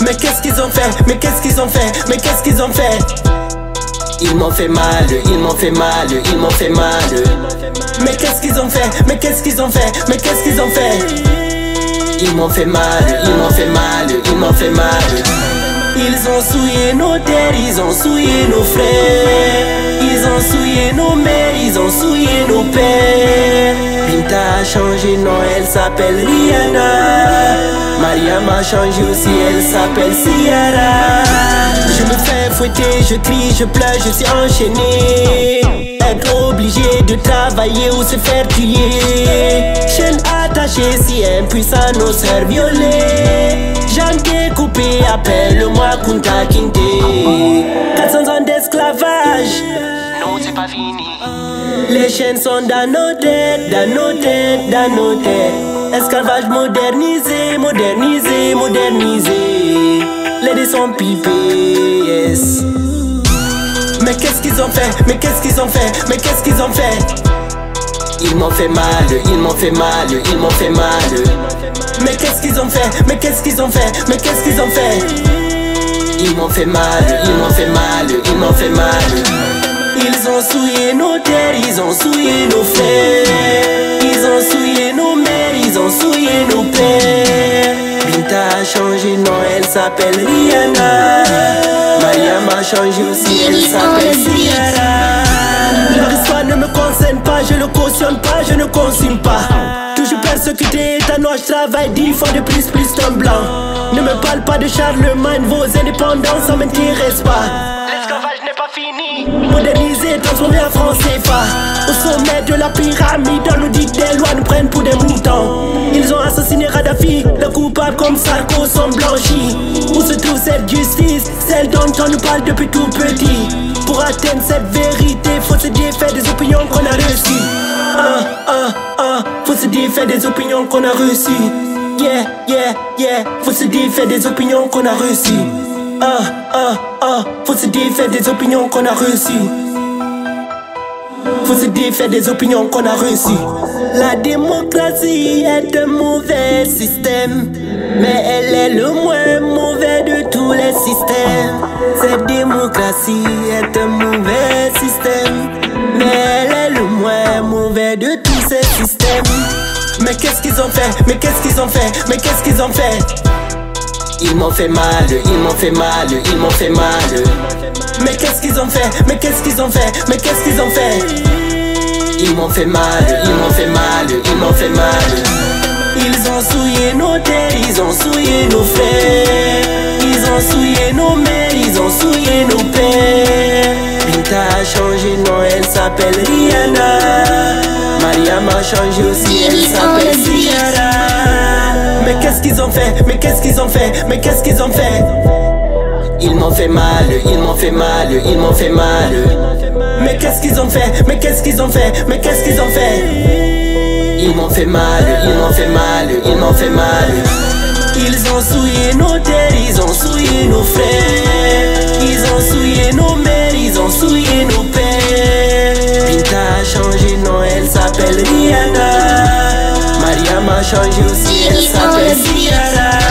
Mais qu'est-ce qu'ils ont fait? Mais qu'est-ce qu'ils ont fait? Mais qu'est-ce qu'ils ont fait? Ils m'ont fait mal, ils m'ont fait mal, ils m'ont fait mal. Mais qu'est-ce qu'ils ont fait? Mais qu'est-ce qu'ils ont fait? Mais qu'est-ce qu'ils ont fait? Ils m'ont fait mal, ils m'ont fait mal, ils m'ont fait mal. Ils ont souillé nos terres, ils ont souillé nos frères. Ils ont souillé nos mères, ils ont souillé nos pères. Binta a changé, non, elle s'appelle Rihanna. Mariam a changé aussi, elle s'appelle Ciara. Je me fais fouetter, je crie, je pleure, je suis enchaîné. Être obligé de travailler ou se faire tuer. Chaîne attachée, si impuissant, nos sœurs violées. J'en découpé, appelle-moi Kunta Kinte. 400 ans d'esclavage. Les chaînes sont dans nos têtes, dans nos têtes, dans nos têtes. Esclavage modernisé, modernisé, modernisé. Les dés sont pipés, yes. Mais qu'est-ce qu'ils ont fait? Mais qu'est-ce qu'ils ont fait? Mais qu'est-ce qu'ils ont fait? Ils m'ont fait mal, ils m'ont fait mal, ils m'ont fait mal. Mais qu'est-ce qu'ils ont fait? Mais qu'est-ce qu'ils ont fait? Mais qu'est-ce qu'ils ont fait? Ils m'ont fait mal, ils m'ont fait mal, ils m'ont fait mal. Ils ont souillé nos terres, ils ont souillé nos frères. Ils ont souillé nos mères, ils ont souillé nos pères. Binta a changé, non, elle s'appelle Rihanna. Mariam a changé aussi, elle s'appelle Ciara. Leur histoire ne me concerne pas, je ne cautionne pas, je ne consigne pas. Toujours persécuté, ta noix, je travaille dix fois de plus, plus qu'un blanc. Ne me parle pas de Charlemagne, vos indépendances, ça m'intéresse pas. Fini. Modernisé, transformé en France CFA. Au sommet de la pyramide, on nous dit des lois nous prennent pour des moutons. Ils ont assassiné Radhafi, les coupables comme Sarko sont blanchis. Où se trouve cette justice, celle dont on nous parle depuis tout petit. Pour atteindre cette vérité, faut se défaire des opinions qu'on a reçues. Ah, ah, ah, faut se défaire des opinions qu'on a reçues. Yeah, yeah, yeah, faut se défaire des opinions qu'on a reçues. Ah, ah, ah, faut se défaire des opinions qu'on a reçues. Faut se défaire des opinions qu'on a reçues. La démocratie est un mauvais système, mais elle est le moins mauvais de tous les systèmes. Cette démocratie est un mauvais système, mais elle est le moins mauvais de tous ces systèmes. Mais qu'est-ce qu'ils ont fait? Mais qu'est-ce qu'ils ont fait? Mais qu'est-ce qu'ils ont fait? Ils m'ont fait mal, ils m'ont fait mal, ils m'ont fait mal. Mais qu'est-ce qu'ils ont fait? Mais qu'est-ce qu'ils ont fait? Mais qu'est-ce qu'ils ont fait? Ils m'ont fait mal, ils m'ont fait mal, ils m'ont fait mal. Ils ont souillé nos terres, ils ont souillé nos frères. Ils ont souillé nos mères, ils ont souillé nos pères. Binta a changé, non, elle s'appelle Rihanna. Mariam a changé aussi, elle s'appelle Ciara. Mais qu'est-ce qu'ils ont fait? Mais qu'est-ce qu'ils ont fait? Mais qu'est-ce qu'ils ont fait? Ils m'ont fait mal, ils m'ont fait mal, ils m'ont fait mal. Mais qu'est-ce qu'ils ont fait? Mais qu'est-ce qu'ils ont fait? Mais qu'est-ce qu'ils ont fait? Ils m'ont fait mal, ils m'ont fait mal, ils m'ont fait mal. Ils ont souillé nos terres, ils ont souillé nos frères. ma you ou si el sa pe si